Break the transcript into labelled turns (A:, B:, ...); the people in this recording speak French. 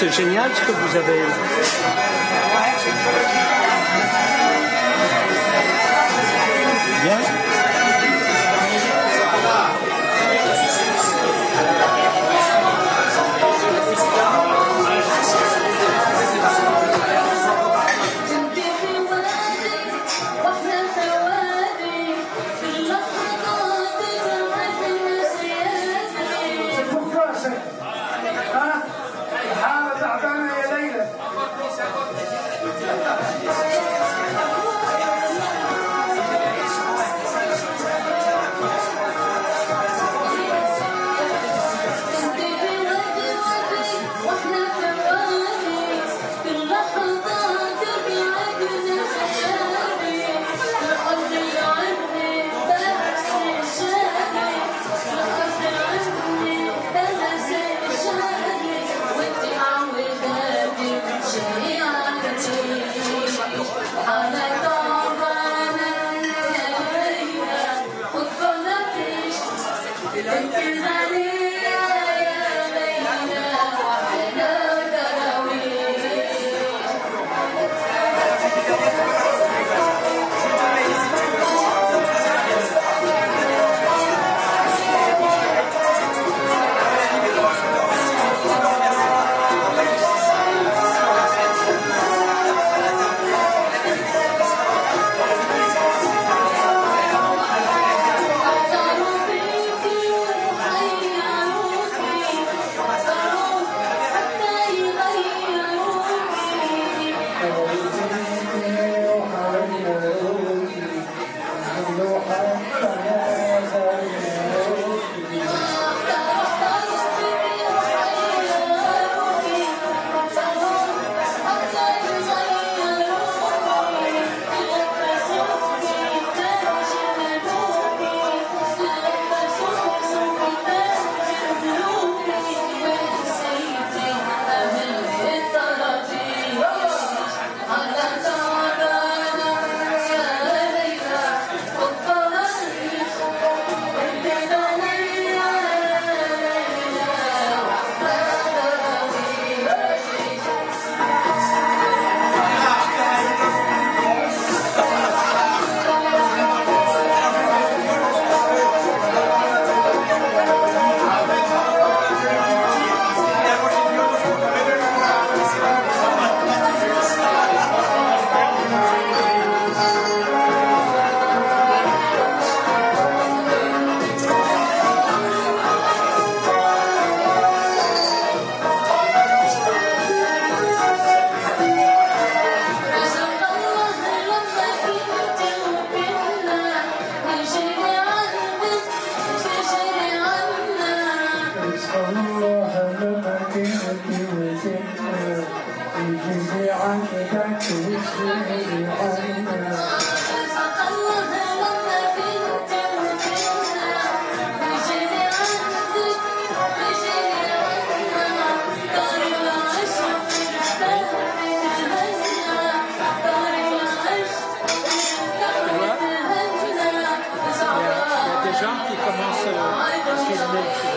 A: C'est génial ce que vous avez. back to which we made your own
B: gens qui commencent à se